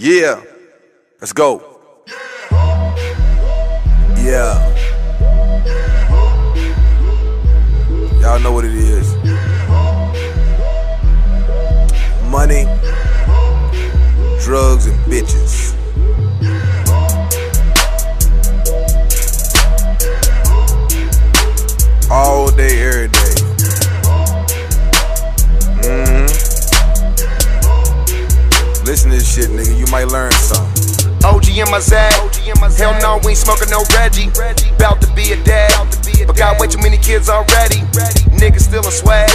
Yeah, let's go. Yeah. Y'all know what it is. Money, drugs, and bitches. All day, every shit, nigga. You might learn something. OG in my Zag. Hell no, we ain't smoking no Reggie. Bout to be a dad. But got way too many kids already. Niggas still in swag.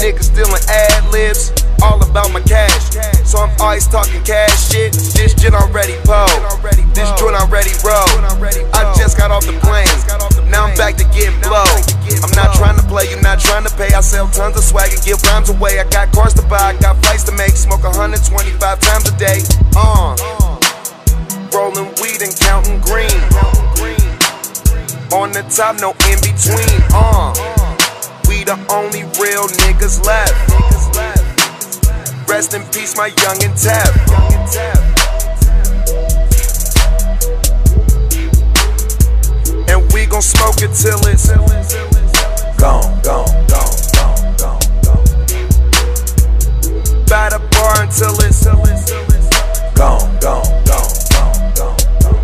Niggas still in ad libs. All about my cash. So I'm always talking cash shit. This shit already po. This joint already roll. I just got off the plane. Now I'm back to getting blow. Play, you not trying to pay. I sell tons of swag and give rhymes away. I got cars to buy, I got flights to make. Smoke 125 times a day. Uh rolling weed and counting green. On the top, no in between. Uh, we the only real niggas left. Rest in peace, my young and tap. And we gon' smoke it till it's Gone, gone, gone, gone, gone, gone. by the bar until it's Gone, gone, gone, gone, gone, gone.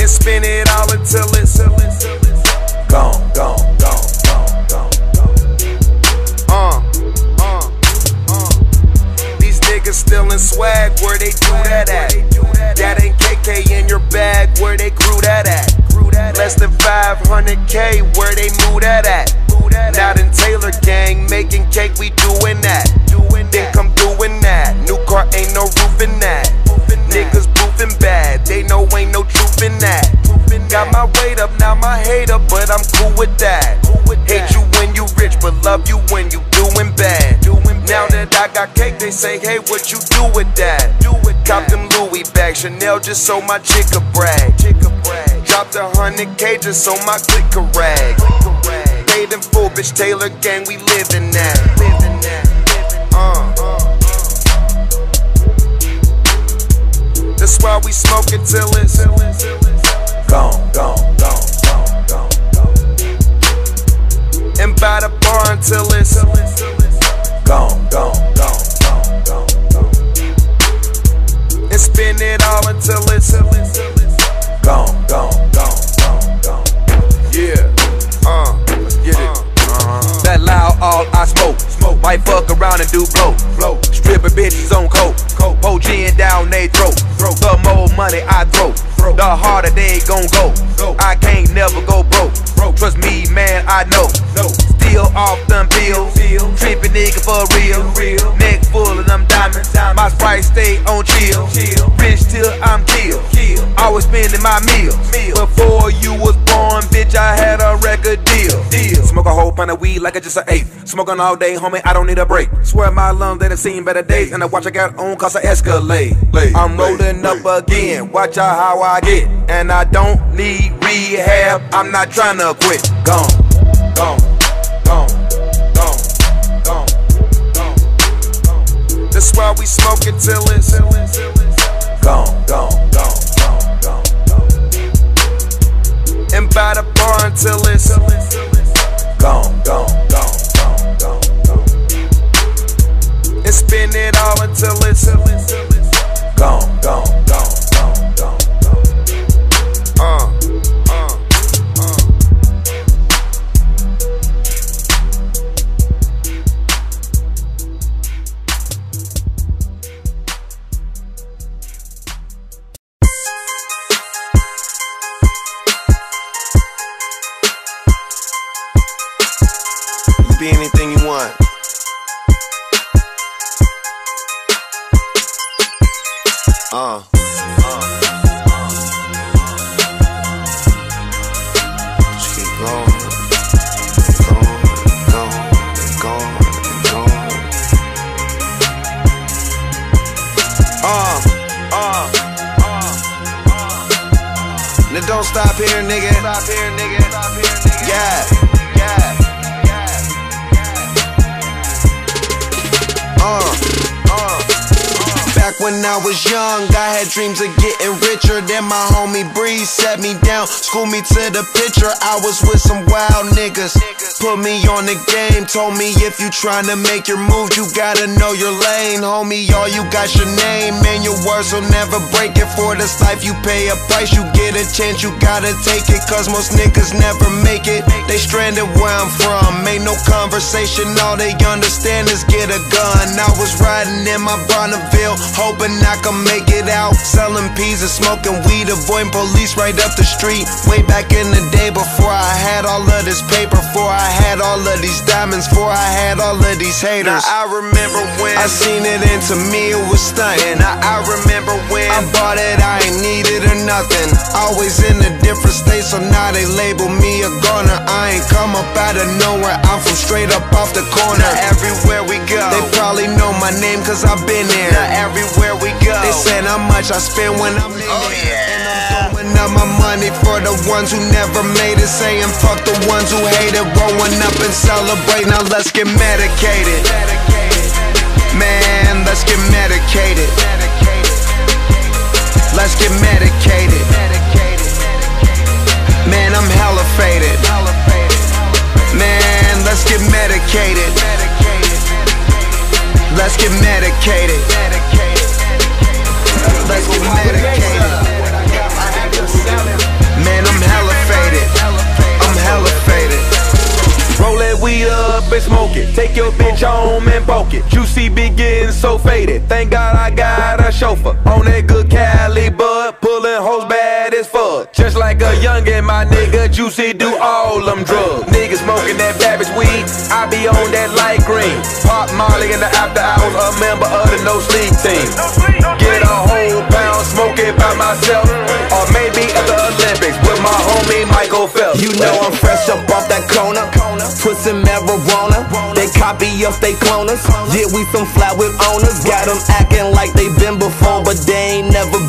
and spin it all until it's Gone, gone, gone, gone, gone, gone. uh, uh, uh. These niggas still in swag, where they do that at? That ain't KK in your bag, where they grew that at? Less than 500k, where they move that at? Not in Taylor gang, making cake, we doing that. Then come doing that. New car ain't no roof in that. Niggas boofing bad, they know ain't no truth in that. Got my weight up, now my hate up, but I'm cool with that. Hate you when you rich, but love you when you doing bad. Now that I got cake, they say, hey, what you do with that? Cop them Louis bags, Chanel just so my chick a brag. Dropped a hundred just so my click a rag. Paid in full, bitch, Taylor gang, we live in that. Uh. That's why we smoke it till it's Gone, gone, gone, gone, gone, gone. and by the bar until it's pound of weed like I just an eighth. Smoking all day, homie, I don't need a break. Swear my lungs they done seen better days, and the watch I got on cause I escalate. I'm rolling up again. Watch out how I get, and I don't need rehab. I'm not trying to quit. Gone, gone, gone, gone, gone, gone, gone. That's why we smoke it till it's Gone, gone, gone, gone, gone, gone. and by the bar until it's spin it all until it's Gone, gone, gone, gone, gone, gone. uh, uh, uh. Be anything you want. Uh. Don't stop here, nigga. Stop here, nigga. Stop here, nigga. Yeah, yeah, yeah. Uh, uh, uh. Back when I was young. I had dreams of getting richer. Then my homie Breeze set me down, schooled me to the picture. I was with some wild niggas. Put me on the game, told me if you tryna make your move, you gotta know your lane. Homie, all you got your name, and your words will never break it. For this life, you pay a price, you get a chance, you gotta take it. Cause most niggas never make it. They stranded where I'm from, ain't no conversation, all they understand is get a gun. I was riding in my Bonneville, hoping I could make it out. Selling peas and smoking weed, avoiding police right up the street. Way back in the day before I had all of this paper, before I had all of these diamonds, before I had all of these haters. Now I remember when I seen it and to me it was stunting. Now I remember when I bought it, I ain't need it or nothing. Always in a different state, so now they label me a goner. I ain't come up out of nowhere, I'm from straight up off the corner. Now everywhere we go, they probably know my name cause I've been there. Now everywhere we go, they saying how much I spend when I'm in oh, there. Yeah. And I'm throwing up my money for the ones who never made it, saying fuck the ones who hate it. Rolling up and celebrate, now let's get medicated. Man, let's get medicated. Let's get medicated. Man, I'm hella faded. Man, let's get medicated. Let's get medicated. Let's get medicated. Man, I'm weed up and smoke it. Take your bitch home and poke it. Juicy be getting so faded. Thank God I got a chauffeur on that good Cali bud, pulling hoes bad as fuck. Just like a youngin', my nigga Juicy do all them drugs. Niggas smoking that Babbage weed, I be on that light green. Pop Molly in the after hours, a member of the No Sleep team. Get a whole pound, smoke it by myself, or maybe at the Olympics with my homie Michael Phelps. You know I'm fresh up. Some marijuana. They copy us, they clone us. Yeah, we some fly with owners. Got them acting like they been before, but they ain't never.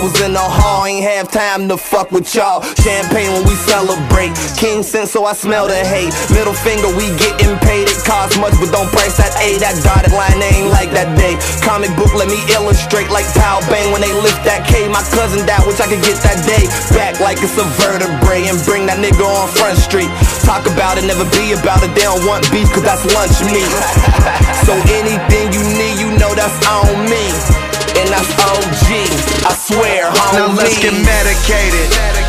Was in the hall. Ain't have time to fuck with y'all. Champagne when we celebrate. King sense, so I smell the hate. Middle finger, we getting paid. It costs much, but don't price that A. That dotted line ain't like that day. Comic book, let me illustrate like Pow Bang when they lift that K. My cousin died, which I could get that day. Back like it's a vertebrae and bring that nigga on Front Street. Talk about it, never be about it. They don't want beef, cause that's lunch meat. so anything you need, you know that's on me. And that's OG, I swear, homie. Now let's get medicated.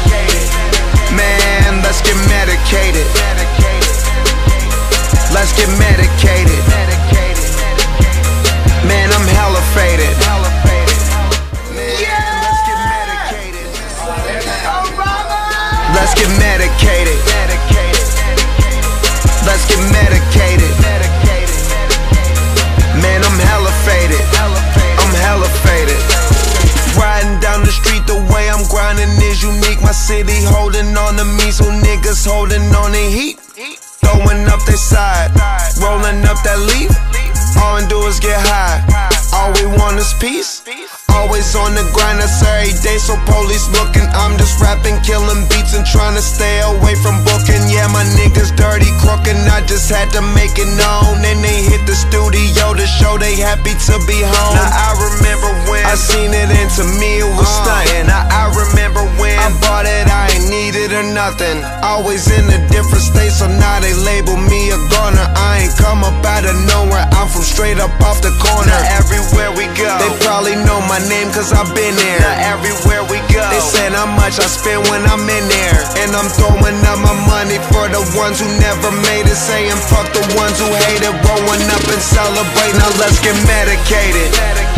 Happy to be home. Now I remember I seen it, and to me it was uh. stunting. Now I remember when I bought it, I ain't need it or nothing. Always in a different state, so now they label me a goner. I ain't come up out of nowhere, I'm from straight up off the corner. Now everywhere we go, they probably know my name cause I've been there. Now everywhere we go, they said how much I spend when I'm in there. And I'm throwing up my money for the ones who never made it. Saying fuck the ones who hate it. Rolling up and celebrate. Now let's get medicated.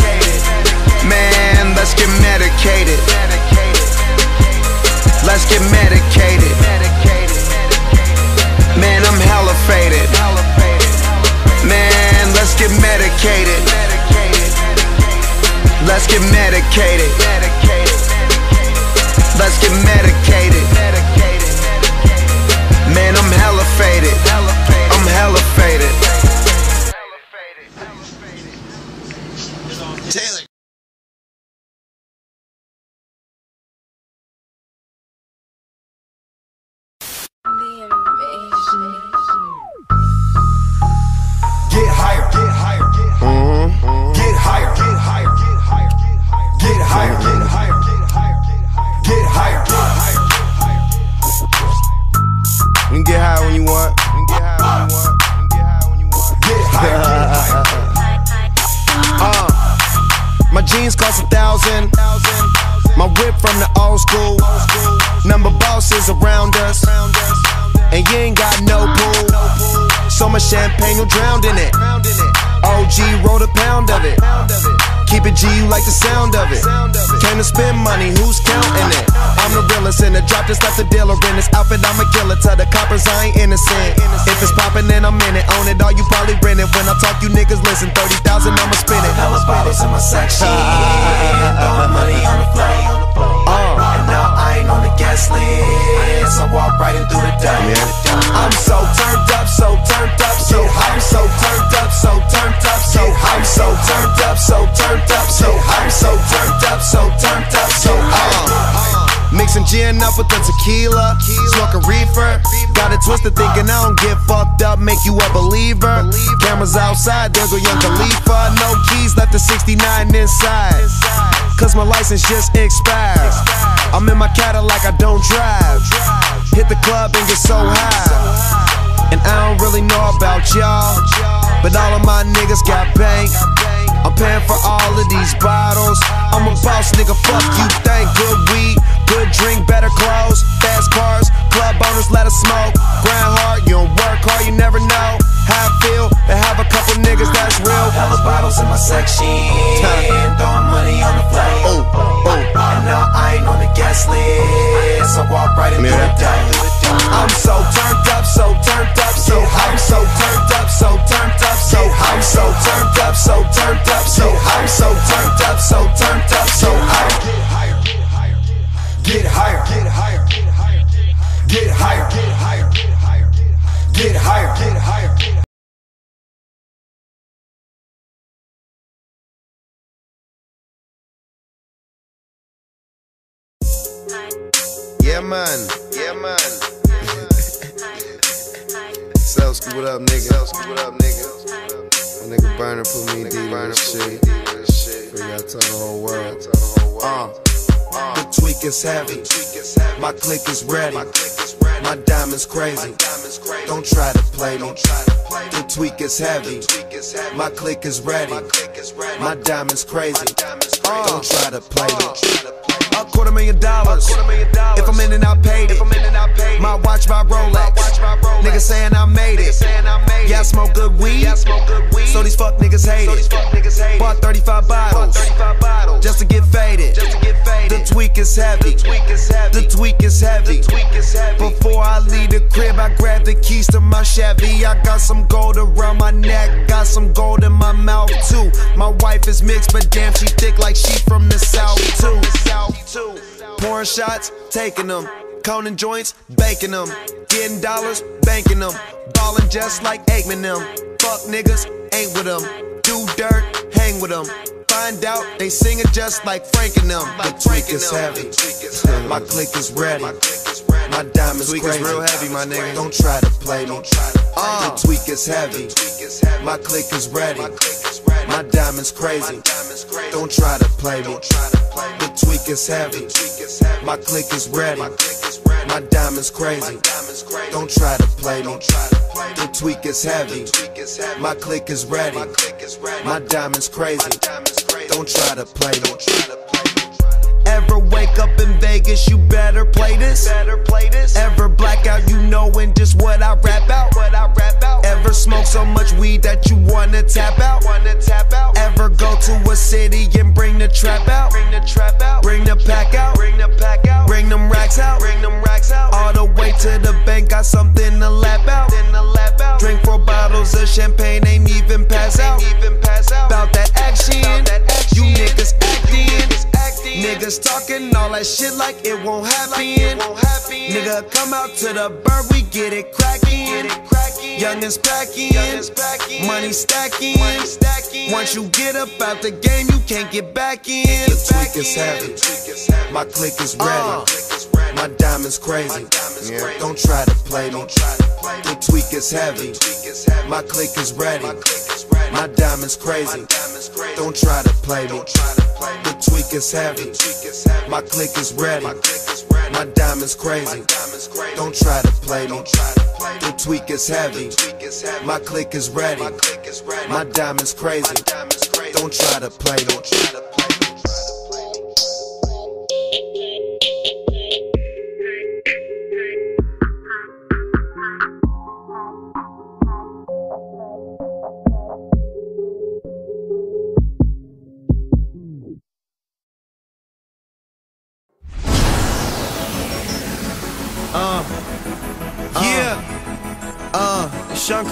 Man, let's get medicated. Let's get medicated. Man, I'm hella faded. Man, let's get medicated. Let's get medicated. Let's get medicated. Keep it G, you like the sound of it. Came to spend money, who's counting it? I'm the realest in the drop, just left the dealer in this outfit. I'm a killer. Tell the coppers I ain't innocent. If it's poppin', then I'm in it. Own it all, you probably rent it. When I talk, you niggas listen. 30,000, I'ma spin it. Hella bottles in my section. Throwing money on the floor. Now I ain't on the guest list. I walk right in through the door. I'm so turned up, so turned up, so I'm so turned up, so turned up, so I'm so turned up, so turned up, so I'm so turned up, so turned up, so I'm Mixing gin up with the tequila, smoke a reefer. Got it twisted thinking I don't get fucked up, make you a believer. Cameras outside, there go young Khalifa. No keys, left the 69 inside. Cause my license just expired. I'm in my Cadillac, I don't drive. Hit the club and get so high. And I don't really know about y'all. But all of my niggas got bank. I'm paying for all of these bottles. I'm a boss, nigga. Fuck you, thank Good weed, good drink, better clothes, fast cars, club owners, let us smoke. Grind hard, you don't work hard, you never know how I feel to have a couple niggas that's real. Hella bottles in my section. Throwing money on the floor. Oh, oh. And now I ain't on the guest list. I walk right into the door. I'm so turned up, so turned up, so I'm so turned up, so turned up, so I'm so turned up, so turned up, so I'm so turned up, so turned up, so I'm Get higher. Get higher. Get higher. Get higher. Get higher. Get higher. Yeah, man. Yeah, man. Selski, what up, nigga? Selski, what up, nigga? My nigga Burner put me in deep in this shit. We gotta the whole world. Uh, the tweak is heavy. My click is ready. My diamond's crazy. Don't try to play me. The tweak is heavy. My click is ready. My diamond's crazy. Don't try to play me. A quarter million dollars. If I'm in and out, paid it. My watch, my Rolex. Niggas saying I made it. Yeah, I smoke good weed. So these fuck niggas hate it. Bought 35 bottles just to get faded. The tweak is heavy. The tweak is heavy. Before I leave the crib, I grab the keys to my Chevy. I got some gold around my neck, got some gold in my mouth too. My wife is mixed, but damn, she thick like she from the south too. Pouring shots, taking them. Coning joints, baking them. Getting dollars, banking them. Ballin' just like Aikman them. Fuck niggas, ain't with them. Do dirt, hang with them. Find out they singing just like Frank and them. The tweak is heavy. My click is ready. My diamonds Tweak is crazy. real heavy, my nigga. Don't try to play me. Uh, the tweak is heavy. My click is ready. My diamonds crazy. Don't try to play me. The tweak is heavy. My click is ready. My diamonds crazy. Don't try to play me. The tweak is heavy. My click is ready. My diamonds crazy. Don't try to play me. Ever wake up in Vegas, you better play this. Better play this. Ever blackout, you knowin' just what I rap out. What I rap out. Ever smoke so much weed that you wanna tap out. Wanna tap out. Ever go to a city and bring the trap out. Bring the trap out. Bring the pack out. Bring the pack out. Bring them racks out. Bring them racks out. All the way to the bank, got something to lap out. lap out. Drink four bottles of champagne, ain't even pass out. Ain't even pass out. About that action. You niggas acting. Niggas talking all that shit like it won't happen. Nigga, come out to the bird, we get it crackin'. Youngins packing, money stacking. Once you get up out the game, you can't get back in. The tweak is heavy, my click uh. is ready. My diamonds crazy. Don't try to play me. The tweak is heavy, my click is ready. My diamonds crazy. Don't try to play me. Tweak is heavy. My click is ready. My diamonds crazy. Don't try to play me. The tweak is heavy. My click is ready. My diamonds crazy. Don't try to play me.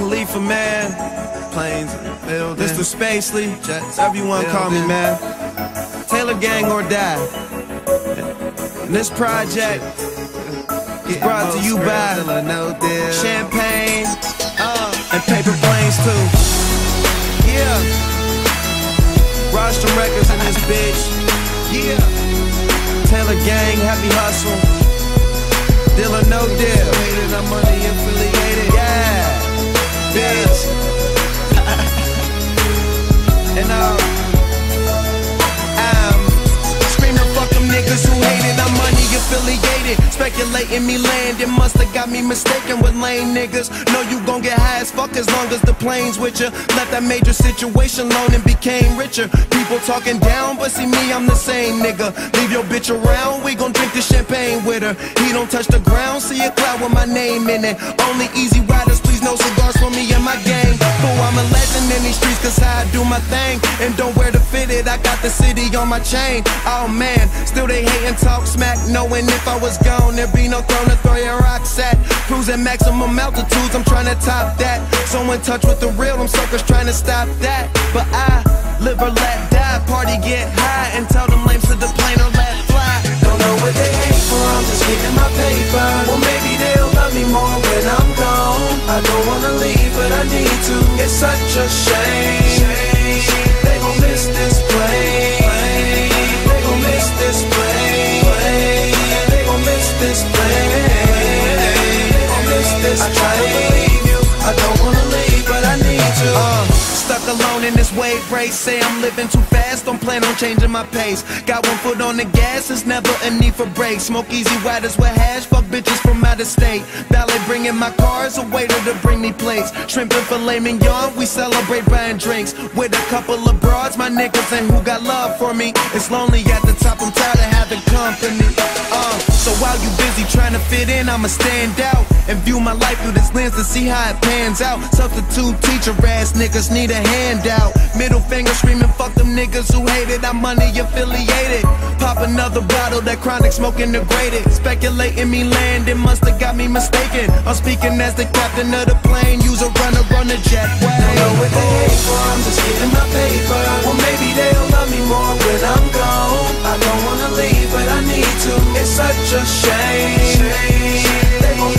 Khalifa, man. Planes building. Mr. Spacely, Jets, everyone call me, man. Taylor Gang or Die. And this project is brought to you by Champagne uh, and Paper Planes, too. Yeah. Rostrum Records in this bitch. Yeah. Taylor Gang, Happy Hustle. Dealer No Deal. Bitch. and uh, I'm screaming, fuck them niggas who hate it. I'm money affiliated. Speculating me land, it must have got me mistaken with lame niggas. Know you gon' get high as fuck as long as the plane's with ya. Left that major situation alone and became richer. People talking down, but see me, I'm the same nigga. Leave your bitch around, we gon' drink the champagne with her. He don't touch the ground, see a cloud with my name in it. Only easy riders, please no cigars for me and my gang. Fool, I'm a legend in these streets, cause I do my thing. And don't wear the fitted, I got the city on my chain. Oh man, still they hate and talk smack, knowing if I was gone, there'd be no throne to throw your rocks at. Cruising maximum altitudes, I'm trying to top that. So in touch with the real, them suckers trying to stop that. But I live or let die, party get high, and tell them lames to the plane or let fly. Don't know what they hate for, I'm just getting my paper. Well, maybe they'll love me more when I'm gone. I don't wanna leave, but I need to. It's such a shame. They gon' miss this plane. They gon' miss this plane. They gon' miss this plane. They gon' miss this I try to believe you. I don't wanna leave, but I need to. Uh, stuck alone in this wave race. Say I'm living too fast, don't plan on changing my pace. Got one foot on the gas, it's never a need for breaks. Smoke easy riders with hash, fuck bitches from out of state. Ballet bringing my cars, a waiter to bring me plates. Shrimp and filet mignon, we celebrate buying drinks. With a couple of broads, my niggas ain't who got love for me. It's lonely at the top, I'm tired of having company. Uh, so while you busy trying to fit in, I'ma stand out and view my life through this lens to see how it pans out. Substitute teacher ass niggas need a handout. Middle finger screaming, fuck them niggas who hate it. I'm money affiliated. Pop another bottle, that chronic smoking degraded. Speculating me landing, must have got me mistaken. I'm speaking as the captain of the plane. Use a runner on the jetway. Don't know what they hate for, I'm just getting my paper. Well, maybe they'll love me more when I'm gone. I don't wanna leave, but I need to. It's such a shame. They gon'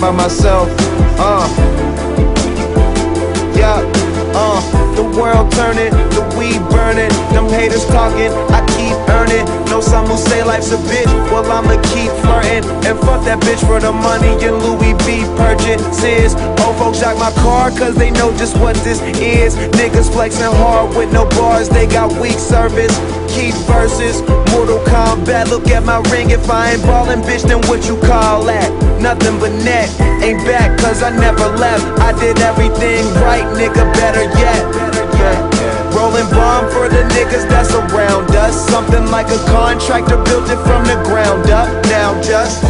by myself. Uh. Yeah, uh, the world turning, the weed burning, them haters talking, I keep earning. Know some who say life's a bitch, well I'ma keep flirting. And fuck that bitch for the money and Louis V purchases. Old folks jack my car cause they know just what this is. Niggas flexing hard with no bars, they got weak service. Keep verses, Mortal Kombat. Look at my ring, if I ain't ballin', bitch, then what you call that? Nothing but net. Ain't back cause I never left. I did everything right, nigga, better yet. Rolling bomb for the niggas that's around us. Something like a contractor built it from the ground up. Now just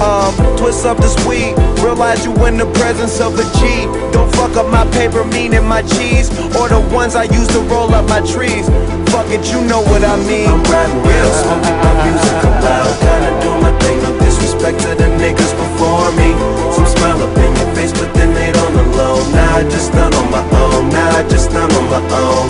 um, twist up this weed. Realize you in the presence of a G. Don't fuck up my paper, meaning my cheese, or the ones I use to roll up my trees. Fuck it, you know what I mean. I'm real, smoking my music loud, No disrespect to the niggas before me. Some smile up in your face, but then they don't alone. Now I just done on my own. Now I just done on my own.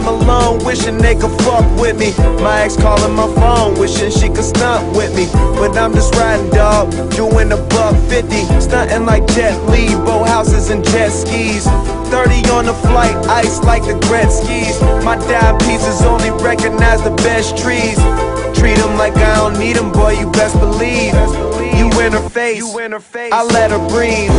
I'm alone, wishing they could fuck with me. My ex calling my phone, wishing she could stunt with me. But I'm just riding dog, doing a buck 50. Stunting like Jet Li, boat houses and jet skis. 30 on the flight, ice like the Gretzky's. My diabetes only recognize the best trees. Treat them like I don't need them, boy, you best believe. You in her face, I let her breathe.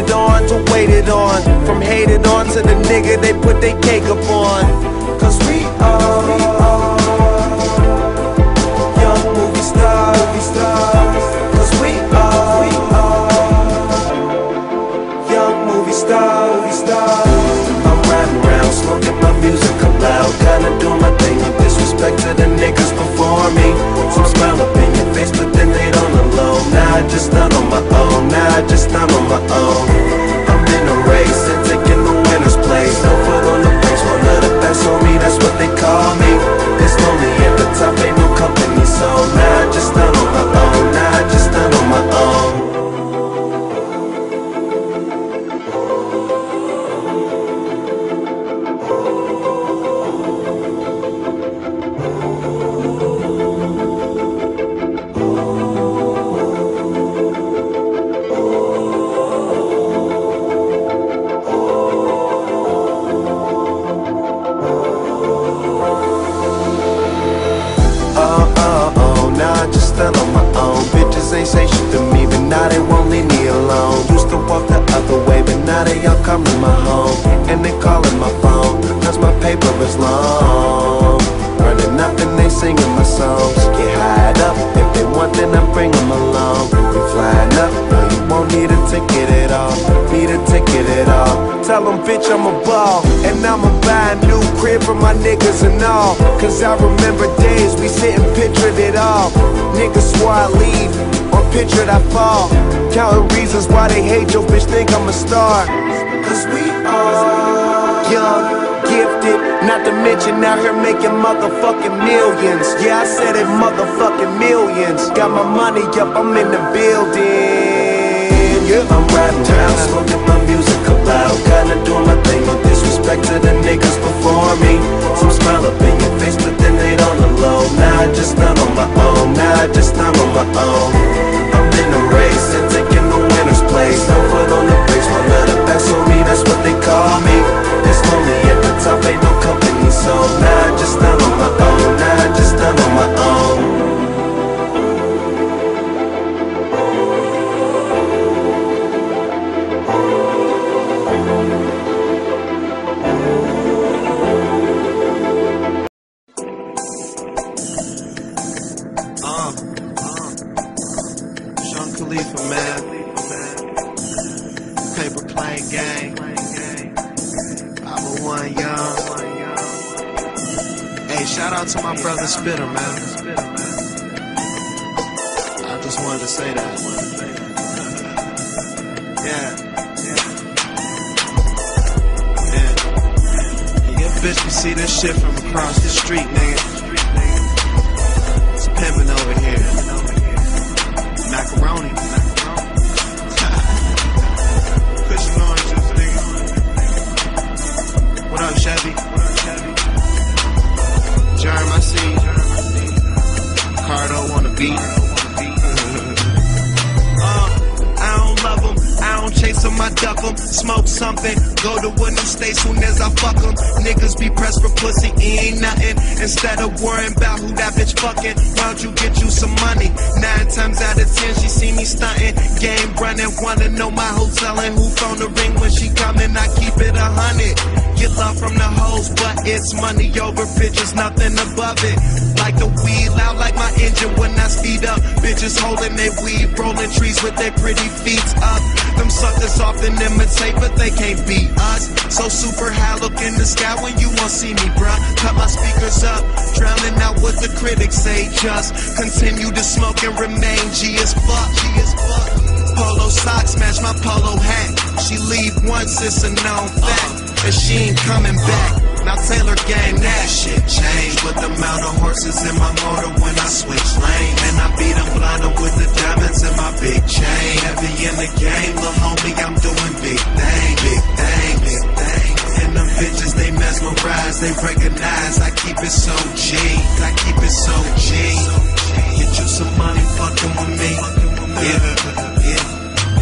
Debated on to waited on, from hated on to the nigga they put their cake up on. Cause we are young movie stars. Cause we are young movie stars. I'm smoking my music kinda doing my thing. No disrespect to the niggas before me. Some smile up in your face, but I just done on my own. Now I just done on my own. I'm in a race and taking the winner's place. No foot on the brakes, one of the best on me. That's what they call me. It's lonely at the top, ain't no company, so now I just done on my own. And I'ma buy a new crib for my niggas and all. Cause I remember days we sitting pictured it all. Niggas swore I leave, or pictured I fall. Counting reasons why they hate your bitch, think I'm a star. Cause we are young, gifted, not to mention out here making motherfucking millions. Yeah, I said it, motherfucking millions. Got my money up, I'm in the building. Yeah, I'm riding around, smoking my music loud, kinda doing my thing. No disrespect to the niggas before me. Some smile up in your face, but then they don't alone. Now I just not on my own. Now I just not on my own. I'm in race and taking the winner's place. No foot on the brakes, one of the best me. That's what they call me. It's at the top, ain't no company, so I just not on my own. I just not on my own. What up, Chevy? Germ, I see. Cardo on the beat. Uh, I don't love 'em, I don't chase 'em, I duck 'em. Smoke something, go to a new state soon as I fuck 'em. Niggas be pressed for pussy, it ain't nothing. Instead of worrying about who that bitch fucking, why don't you get you some money? Nine times out of ten, she see me stunting. Game running, wanna know my hotel and who phone the ring when she coming. I keep it a hundred. Get love from the hoes, but it's money over bitches, nothing above it. Like the weed, loud like my engine when I speed up. Bitches holding their weed, rolling trees with their pretty feet up. Them suckers often imitate, but they can't beat us. So super high, look in the sky when you won't see me, bruh. Cut my speakers up, drowning out what the critics say. Just continue to smoke and remain G as fuck. G as fuck. Polo socks match my polo hat. She leave once, it's a known fact. And she ain't coming back. Now Taylor gang that shit changed with the amount of horses in my motor when I switch lane. And I beat them blind with the diamonds in my big chain. Heavy in the game, little homie, I'm doing big thing, big thing, big thing. In the bitches, they mesmerize, they recognize. I keep it so G, I keep it so G. Get you some money fucking with me. Yeah, yeah,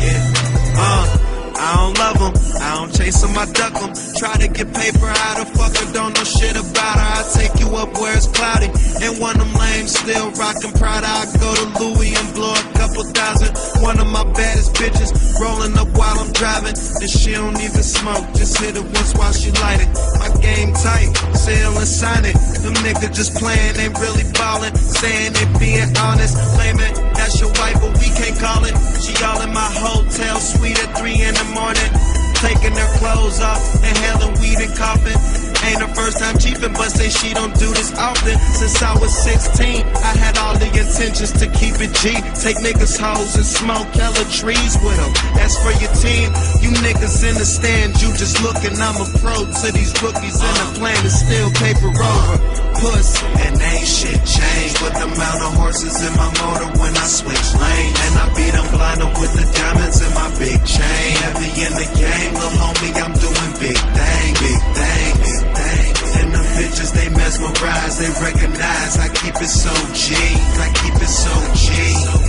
yeah. Uh. I don't love them, I don't chase them, I duck them. Try to get paper out of fucker, don't know shit about her. I take you up where it's cloudy. And one of them lames still rockin' Prada. I go to Louis and blow a couple thousand. One of my baddest bitches rolling up while I'm driving. And she don't even smoke, just hit it once while she light it. My game tight, sell and sign it. Them niggas just playing, ain't really ballin'. Saying they being honest, claiming that's your wife, but we can't call it. She all in my hotel suite at 3 in the morning. Taking their clothes off, inhaling weed and coughing. Ain't the first time cheapin', but say she don't do this often. Since I was 16, I had all the intentions to keep it G. Take niggas' hoes and smoke hella trees with them. As for your team, you niggas in the stand, you just lookin'. I'm a pro to these rookies and the plan is still paper over. Puss, and ain't shit changed. But the amount of horses in my motor when I switch lane. And I beat them blinded with the diamonds in my big chain. Heavy in the game, little homie, I'm doing big thing, bitches, they mesmerize, they recognize. I keep it so G, I keep it so G.